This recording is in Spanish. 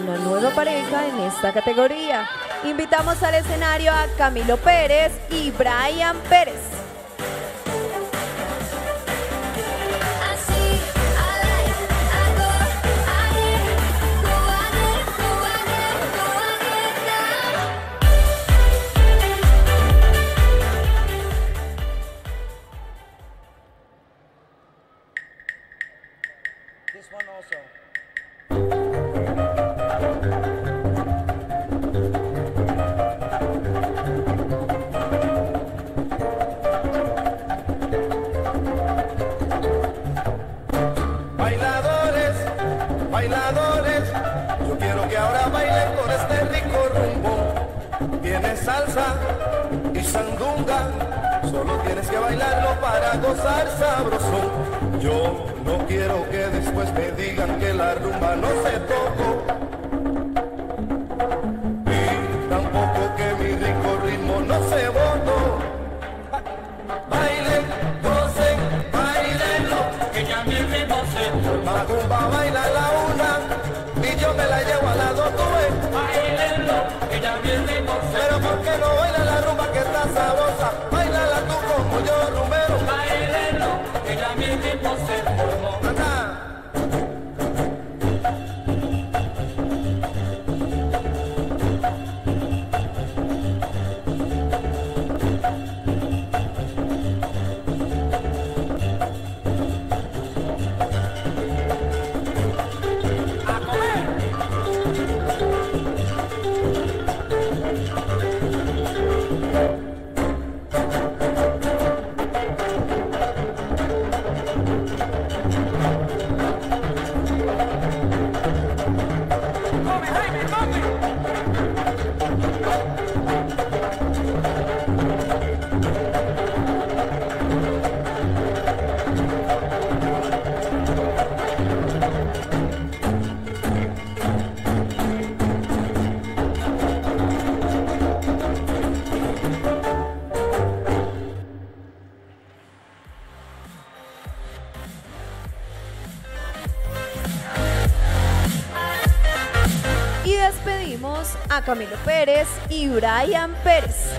una nueva pareja en esta categoría. Invitamos al escenario a Camilo Pérez y Brian Pérez. This one. Yo quiero que ahora bailen con este rico rumbo. Tiene salsa y sandunga, solo tienes que bailarlo para gozar sabroso. Yo no quiero que después me digan que la rumba no se tocó. Pero ¿por qué no baila la rumba que está sabrosa? Bailala tú como yo, rumbero. Bailenlo, que ya mi se formó. Despedimos a Camilo Pérez y Brian Pérez.